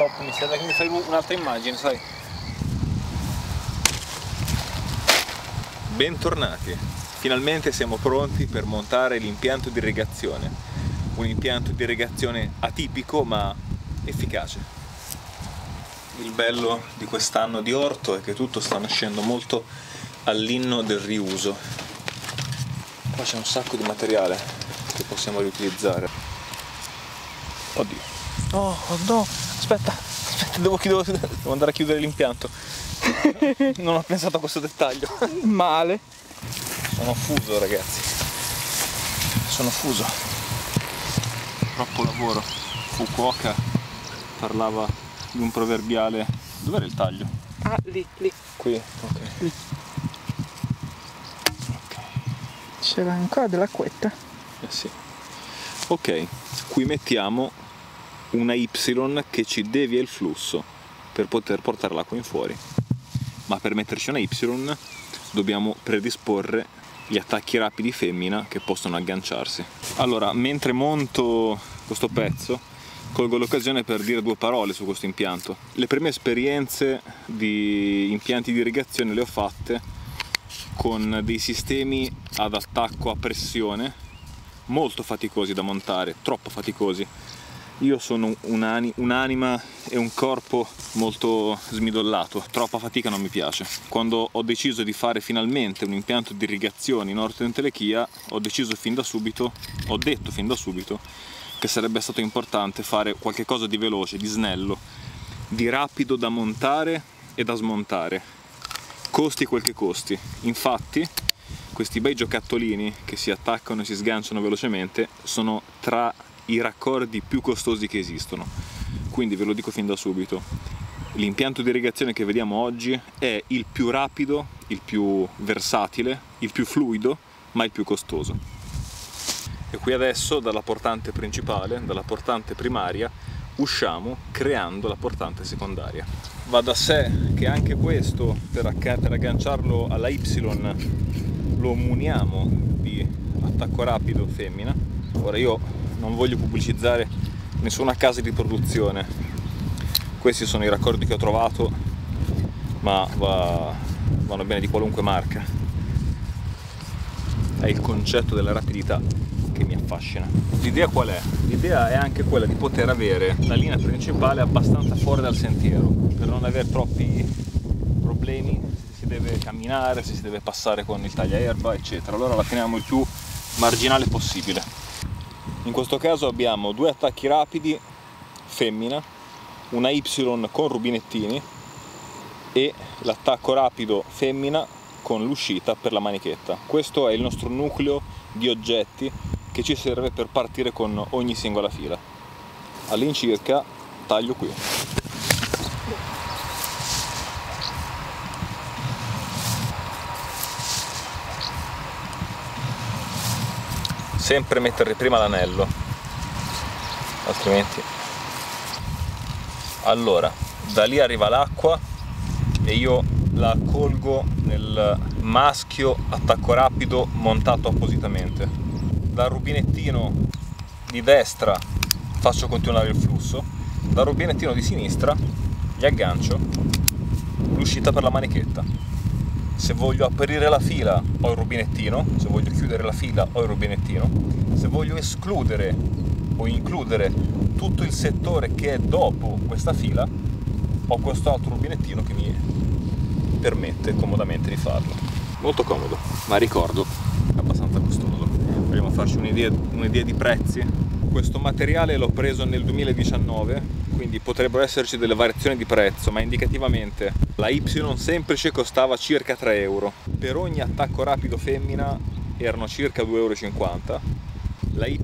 Top, mi serve che mi fai un'altra immagine, sai? Bentornati! Finalmente siamo pronti per montare l'impianto di irrigazione. Un impianto di irrigazione atipico ma efficace. Il bello di quest'anno di orto è che tutto sta nascendo molto all'inno del riuso. Qua c'è un sacco di materiale che possiamo riutilizzare. Oddio. Oh, oh no, aspetta, aspetta, devo, devo, devo andare a chiudere l'impianto. non ho pensato a questo dettaglio. Male. Sono fuso ragazzi. Sono fuso. Troppo lavoro. Fukuoka parlava di un proverbiale. Dov'era il taglio? Ah, lì, lì. Qui? Ok. Lì. Ok. C'era ancora dell'acquetta. Eh sì. Ok, qui mettiamo una Y che ci devia il flusso per poter portare l'acqua in fuori. Ma per metterci una Y dobbiamo predisporre gli attacchi rapidi femmina che possono agganciarsi. Allora, mentre monto questo pezzo, colgo l'occasione per dire due parole su questo impianto. Le prime esperienze di impianti di irrigazione le ho fatte con dei sistemi ad attacco a pressione molto faticosi da montare, troppo faticosi io sono un'anima e un corpo molto smidollato, troppa fatica non mi piace. Quando ho deciso di fare finalmente un impianto di irrigazione in orto entelechia, ho deciso fin da subito, ho detto fin da subito, che sarebbe stato importante fare qualcosa di veloce, di snello, di rapido da montare e da smontare, costi quel che costi. Infatti, questi bei giocattolini che si attaccano e si sganciano velocemente sono tra i raccordi più costosi che esistono. Quindi ve lo dico fin da subito, l'impianto di irrigazione che vediamo oggi è il più rapido, il più versatile, il più fluido, ma il più costoso. E qui adesso dalla portante principale, dalla portante primaria, usciamo creando la portante secondaria. Va da sé che anche questo, per, agganciarlo alla Y, lo muniamo di attacco rapido femmina. Ora io non voglio pubblicizzare nessuna casa di produzione. Questi sono i raccordi che ho trovato ma va, vanno bene di qualunque marca. È il concetto della rapidità che mi affascina. L'idea qual è? l'idea è anche quella di poter avere la linea principale abbastanza fuori dal sentiero per non avere troppi problemi se si deve camminare, se si deve passare con il tagliaerba eccetera. Allora la teniamo il più marginale possibile in questo caso abbiamo due attacchi rapidi femmina una Y con rubinettini e l'attacco rapido femmina con l'uscita per la manichetta. Questo è il nostro nucleo di oggetti che ci serve per partire con ogni singola fila. All'incirca taglio qui sempre mettere prima l'anello altrimenti. Allora da lì arriva l'acqua e io la colgo nel maschio attacco rapido montato appositamente. Dal rubinettino di destra faccio continuare il flusso dal rubinettino di sinistra gli aggancio l'uscita per la manichetta se voglio aprire la fila ho il rubinettino, se voglio chiudere la fila ho il rubinettino, se voglio escludere o includere tutto il settore che è dopo questa fila ho questo altro rubinettino che mi permette comodamente di farlo. Molto comodo, ma ricordo abbastanza costoso. Vogliamo farci un'idea, un'idea di prezzi? Questo materiale l'ho preso nel 2019 quindi potrebbero esserci delle variazioni di prezzo, ma indicativamente la Y semplice costava circa 3 euro. Per ogni attacco rapido femmina erano circa 2,50 euro. La Y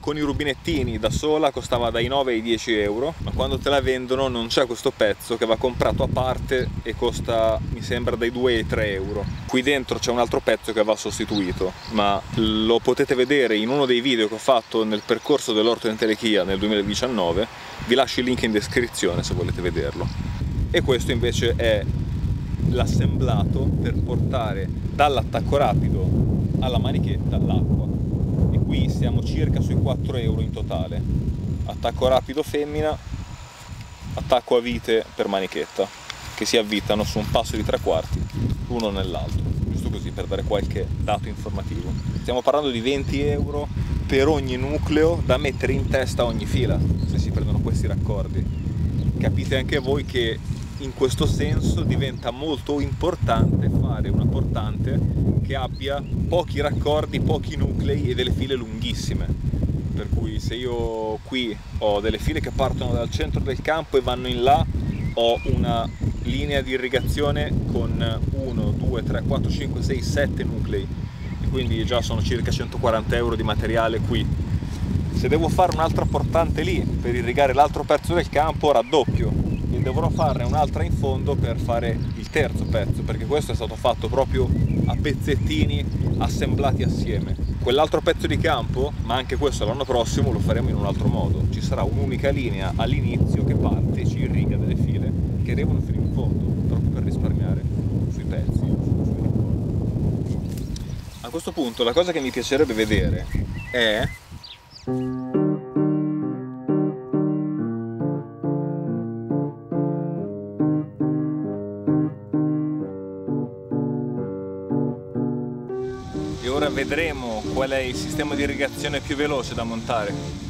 con i rubinettini da sola costava dai 9 ai 10 euro, ma quando te la vendono non c'è questo pezzo che va comprato a parte e costa, mi sembra, dai 2 ai 3 euro. Qui dentro c'è un altro pezzo che va sostituito, ma lo potete vedere in uno dei video che ho fatto nel percorso dell'orto in Telechia nel 2019 vi lascio il link in descrizione se volete vederlo. E questo invece è l'assemblato per portare dall'attacco rapido alla manichetta l'acqua qui siamo circa sui 4 euro in totale attacco rapido femmina attacco a vite per manichetta che si avvitano su un passo di tre quarti l'uno nell'altro, giusto così per dare qualche dato informativo. Stiamo parlando di 20 euro per ogni nucleo da mettere in testa ogni fila, se si prendono questi raccordi. Capite anche voi che in questo senso diventa molto importante fare una portante che abbia pochi raccordi, pochi nuclei e delle file lunghissime. Per cui se io qui ho delle file che partono dal centro del campo e vanno in là, ho una linea di irrigazione con 1, 2, 3, 4, 5, 6, 7 nuclei e quindi già sono circa 140 euro di materiale qui. Se devo fare un'altra portante lì per irrigare l'altro pezzo del campo raddoppio dovrò farne un'altra in fondo per fare il terzo pezzo perché questo è stato fatto proprio a pezzettini assemblati assieme. Quell'altro pezzo di campo, ma anche questo l'anno prossimo lo faremo in un altro modo. Ci sarà un'unica linea all'inizio che parte, ci irriga delle file che devono fino in fondo, proprio per risparmiare sui pezzi. A questo punto la cosa che mi piacerebbe vedere è e ora vedremo qual è il sistema di irrigazione più veloce da montare.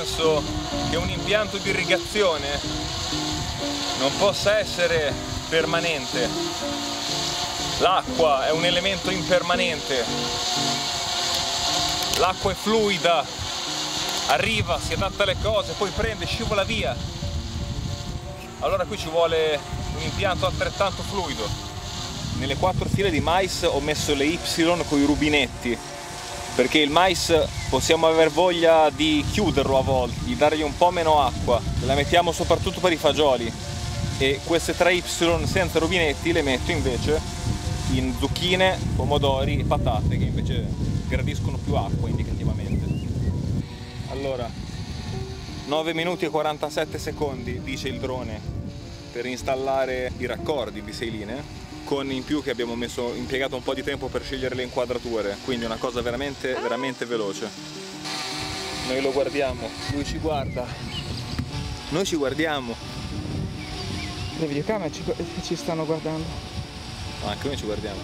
Penso che un impianto di irrigazione non possa essere permanente. L'acqua è un elemento impermanente. L'acqua è fluida, arriva, si adatta alle cose, poi prende, scivola via. Allora qui ci vuole un impianto altrettanto fluido. Nelle quattro file di mais ho messo le Y con i rubinetti perché il mais possiamo aver voglia di chiuderlo a volte, di dargli un po' meno acqua, la mettiamo soprattutto per i fagioli. E queste 3Y senza rubinetti le metto invece in zucchine, pomodori e patate che invece gradiscono più acqua indicativamente. Allora, 9 minuti e 47 secondi dice il drone per installare i raccordi di 6 linee con in più che abbiamo messo, impiegato un po' di tempo per scegliere le inquadrature, quindi una cosa veramente, veramente veloce. Noi lo guardiamo, lui ci guarda, noi ci guardiamo, Le videocamere ci, ci stanno guardando. Ma anche noi ci guardiamo.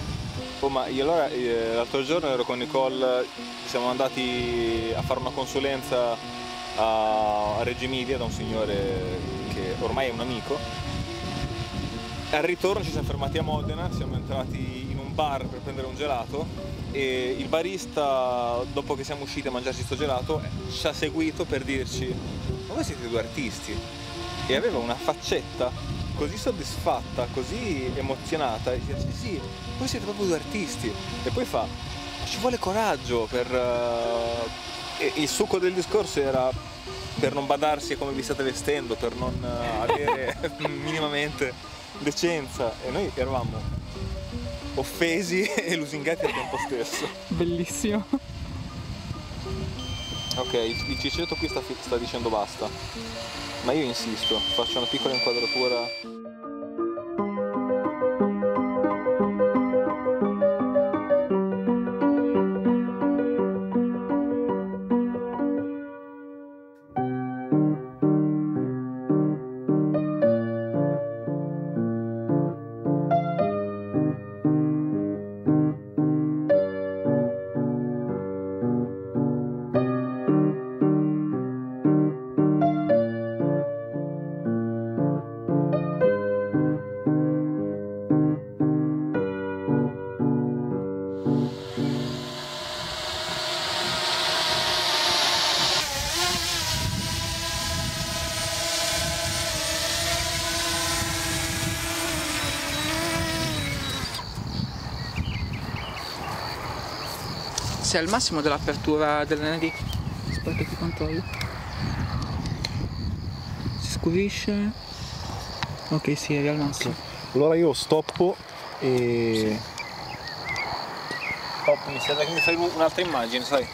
Oh, ma io allora eh, l'altro giorno ero con Nicole, siamo andati a fare una consulenza a, a Reggio Emilia da un signore che ormai è un amico al ritorno ci siamo fermati a Modena, siamo entrati in un bar per prendere un gelato e il barista, dopo che siamo usciti a mangiarci sto gelato, ci ha seguito per dirci ma voi siete due artisti? E aveva una faccetta così soddisfatta, così emozionata e dice sì voi siete proprio due artisti. E poi fa ci vuole coraggio per... uh, e il succo del discorso era per non badarsi a come vi state vestendo, per non uh, avere minimamente decenza e noi eravamo offesi e lusingati al tempo stesso. Bellissimo. Ok, il ciceto qui sta, sta dicendo basta, ma io insisto, faccio una piccola inquadratura. Sei al massimo dell'apertura dell'ND. Aspetta che controllo. Si scurisce. Ok, sì, è al massimo. Allora io stoppo e... Top, mi serve che mi fai un'altra immagine, sai?